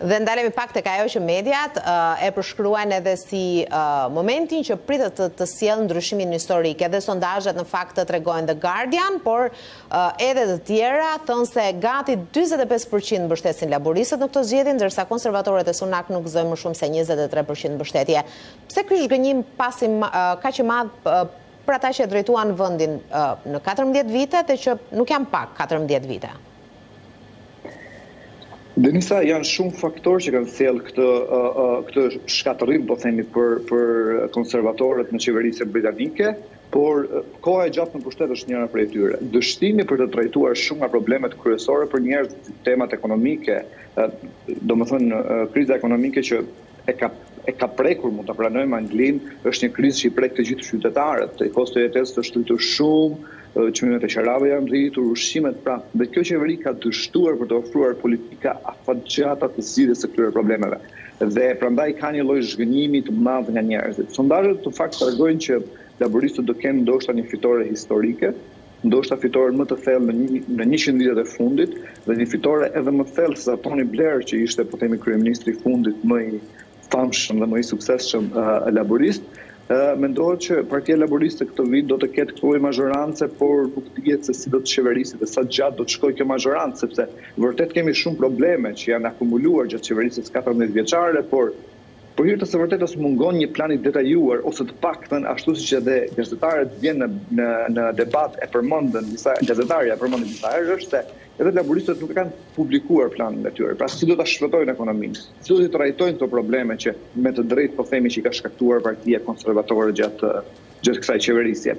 Dhe ndalemi pak tek ajo që mediat e përshkruajnë edhe si momentin që pritet të, të sjellë ndryshimin historik. Dhe sondazhet në fakt të tregojnë The Guardian, por edhe të tjera thonë se gati 45% mbështesin laburistët në këto zgjedhje, ndërsa konservatorët e Sunak nuk gëzojnë më shumë se 23% mbështetje. Pse ky zhgënjim pasi kaq i madh për ata që drejtuan vendin në 14 vite dhe që nuk janë pak 14 vite? Denisa, janë shumë faktorë që kanë sjellë këtë këtë shkatërrim, po themi, për për konservatorët në qeverisjen britanike, por koha e gjatë në pushtet është njëra prej tyre. Dështimi për të trajtuar shumë nga problemet kryesore për njerëzit, si temat ekonomike, domethënë kriza ekonomike që e ka e ka prekur, mund ta pranojmë Anglinë, është një krizë që i prek të gjithë qytetarët. Kosto e jetesës është rritur shumë, çmimet e qerave janë rritur, ushqimet pra. Dhe kjo qeveri ka dështuar për të ofruar politika afatgjata të zgjidhjes së këtyre problemeve. Dhe prandaj ka një lloj zhgënjimi të madh nga njerëzit. Sondazhet në fakt tregojnë që laburistët do kenë ndoshta një fitore historike, ndoshta fitoren më të thellë në njëqind vitet e fundit dhe një fitore edhe më të thellë se sa Toni Bler që ishte po themi kryeministri i fundit më i famshëm dhe më i suksesshëm laburist, mendohet që Partia Laburiste këtë vit do të ketë këtë mazhorancë, por nuk dihet se si do të qeverisë dhe sa gjatë do të shkojë kjo mazhorancë, sepse vërtet kemi shumë probleme që janë akumuluar gjatë qeverisjes katërmbëdhjetë vjeçare, por Për hir të së vërtetës mungon një plan i detajuar ose të paktën ashtu siç edhe gazetarët vjen në në në debat e përmendën disa gazetarja e përmendën disa herë është se edhe laburistët nuk e kanë publikuar planin e tyre. Pra si do ta shpëtojnë ekonominë? Si do t'i trajtojnë këto probleme që me të drejtë po themi që i ka shkaktuar partia konservatore gjatë gjatë kësaj qeverisje?